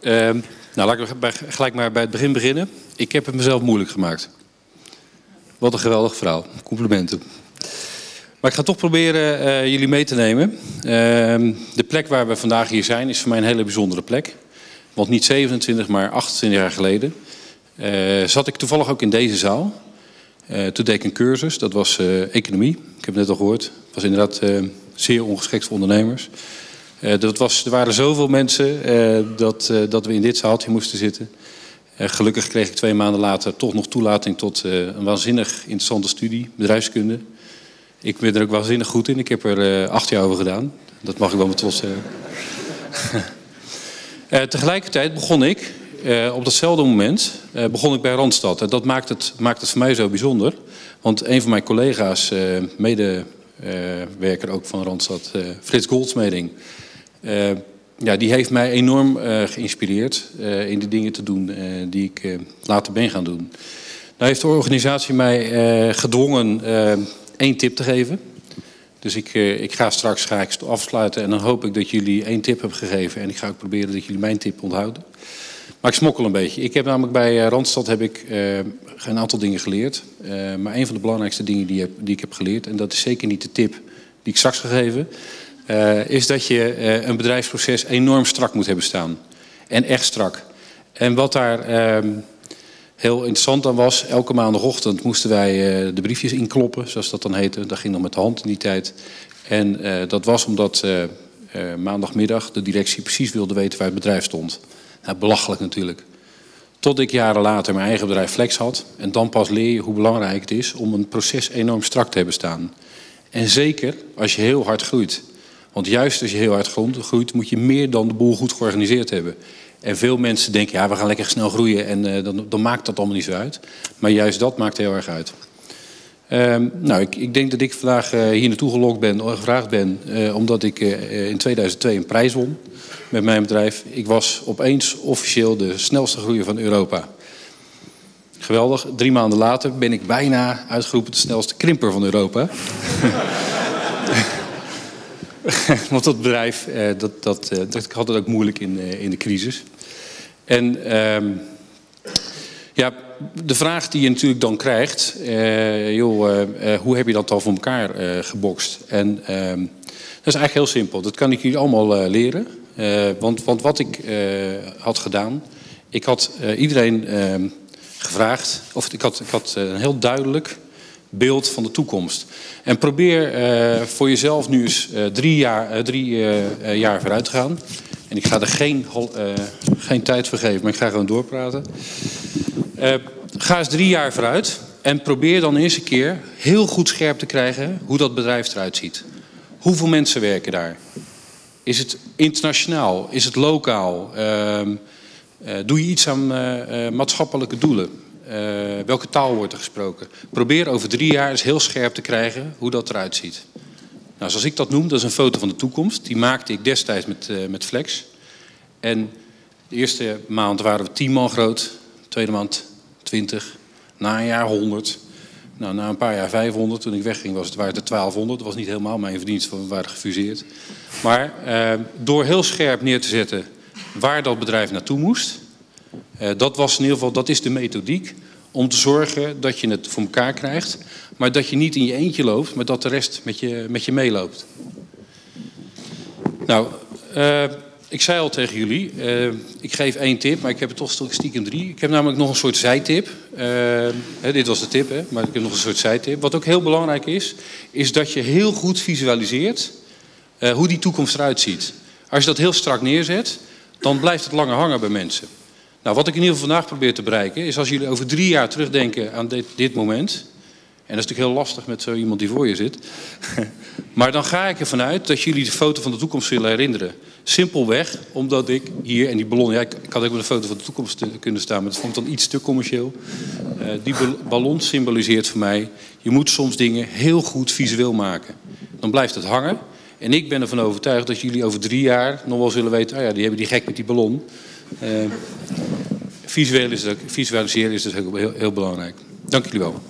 Ehm, nou, laat ik gelijk maar bij het begin beginnen. Ik heb het mezelf moeilijk gemaakt. Wat een geweldige vrouw. Complimenten. Maar ik ga toch proberen eh, jullie mee te nemen. Ehm, de plek waar we vandaag hier zijn is voor mij een hele bijzondere plek. Want niet 27, maar 28 jaar geleden eh, zat ik toevallig ook in deze zaal. Eh, toen deed ik een cursus, dat was economie. Ik heb het net al gehoord. Het was inderdaad zeer ongeschikt voor ondernemers. Eh, dat was, er waren zoveel mensen eh, dat, eh, dat we in dit zaaltje moesten zitten. Gelukkig kreeg ik twee maanden later toch nog toelating tot een waanzinnig interessante studie, bedrijfskunde. Ik ben er ook waanzinnig goed in. Ik heb er acht jaar over gedaan. Dat mag ik wel met trots zeggen. Tegelijkertijd begon ik, op datzelfde moment, begon ik bij Randstad. En dat maakt het, maakt het voor mij zo bijzonder. Want een van mijn collega's, medewerker ook van Randstad, Frits Goldsmeding... eh, ja, die heeft mij enorm eh, geïnspireerd eh, in de dingen te doen die ik later ben gaan doen. Nou heeft de organisatie mij gedwongen één tip te geven. Dus ik, ik ga straks ga ik afsluiten en dan hoop ik dat jullie één tip hebben gegeven. En ik ga ook proberen dat jullie mijn tip onthouden. Maar ik smokkel een beetje. Ik heb namelijk bij Randstad heb ik, een aantal dingen geleerd. Maar een van de belangrijkste dingen die, die ik heb geleerd... en dat is zeker niet de tip die ik straks ga eh, is dat je eh, een bedrijfsproces enorm strak moet hebben staan. En echt strak. En wat daar ehm, heel interessant aan was... elke maandagochtend moesten wij eh, de briefjes inkloppen, zoals dat dan heette. Dat ging nog met de hand in die tijd. En dat was omdat maandagmiddag de directie precies wilde weten waar het bedrijf stond. Nou, belachelijk natuurlijk. Tot ik jaren later mijn eigen bedrijf Flex had. En dan pas leer je hoe belangrijk het is om een proces enorm strak te hebben staan. En zeker als je heel hard groeit. Want juist als je heel hard groeit- moet je meer dan de boel goed georganiseerd hebben. En veel mensen denken, ja, we gaan lekker snel groeien en eh, dan, dan maakt dat allemaal niet zo uit. Maar juist dat maakt heel erg uit. Ehm, nou, ik, ik denk dat ik vandaag eh, hier naartoe gelokt ben, eh, gevraagd ben, omdat ik in 2002 een prijs won met mijn bedrijf. Ik was opeens officieel de snelste groeier van Europa. Geweldig. Drie maanden later ben ik bijna uitgeroepen de snelste krimper van Europa. Want dat bedrijf, eh, dat, dat, eh, dat had het ook moeilijk in, eh, in de crisis. En ehm, ja, de vraag die je natuurlijk dan krijgt, joh, hoe heb je dat al voor elkaar gebokst? En ehm, dat is eigenlijk heel simpel. Dat kan ik jullie allemaal leren. Want, want wat ik had gedaan, ik had iedereen ehm, gevraagd, of ik had, ik had een heel duidelijk beeld van de toekomst. En probeer eh, voor jezelf nu eens eh, drie, jaar, eh, drie jaar vooruit te gaan. En ik ga er geen, geen tijd voor geven, maar ik ga gewoon doorpraten. Ga eens drie jaar vooruit en probeer dan eens een keer heel goed scherp te krijgen hoe dat bedrijf eruit ziet. Hoeveel mensen werken daar? Is het internationaal? Is het lokaal? Ehm, eh, doe je iets aan maatschappelijke doelen? Eh, welke taal wordt er gesproken? Probeer over drie jaar eens heel scherp te krijgen hoe dat eruit ziet. Nou, zoals ik dat noem, dat is een foto van de toekomst. Die maakte ik destijds met, eh, met Flex. En de eerste maand waren we 10 man groot. De tweede maand 20. Na een jaar 100. Nou, na een paar jaar 500. Toen ik wegging was het, waren het er 1200. Dat was niet helemaal mijn verdienst, want we waren gefuseerd. Maar eh, door heel scherp neer te zetten waar dat bedrijf naartoe moest... eh, dat was in ieder geval, dat is de methodiek om te zorgen dat je het voor elkaar krijgt... maar dat je niet in je eentje loopt, maar dat de rest met je, met je meeloopt. Nou, eh, ik zei al tegen jullie, eh, ik geef één tip, maar ik heb er toch stiekem drie. Ik heb namelijk nog een soort zijtip. Hè, dit was de tip, hè, maar ik heb nog een soort zijtip. Wat ook heel belangrijk is, is dat je heel goed visualiseert hoe die toekomst eruit ziet. Als je dat heel strak neerzet, dan blijft het langer hangen bij mensen. Nou, wat ik in ieder geval vandaag probeer te bereiken, is als jullie over drie jaar terugdenken aan dit, dit moment. En dat is natuurlijk heel lastig met zo iemand die voor je zit. maar dan ga ik ervan uit dat jullie de foto van de toekomst zullen herinneren. Simpelweg omdat ik hier, en die ballon, ja, ik had ook met een foto van de toekomst kunnen staan, maar dat vond ik dan iets te commercieel. Eh, die bal- ballon symboliseert voor mij, je moet soms dingen heel goed visueel maken. Dan blijft het hangen. En ik ben ervan overtuigd dat jullie over drie jaar nog wel zullen weten, oh ja, die hebben die gek met die ballon. Eh, visueel is ook, visualiseren is ook heel, heel belangrijk. Dank jullie wel.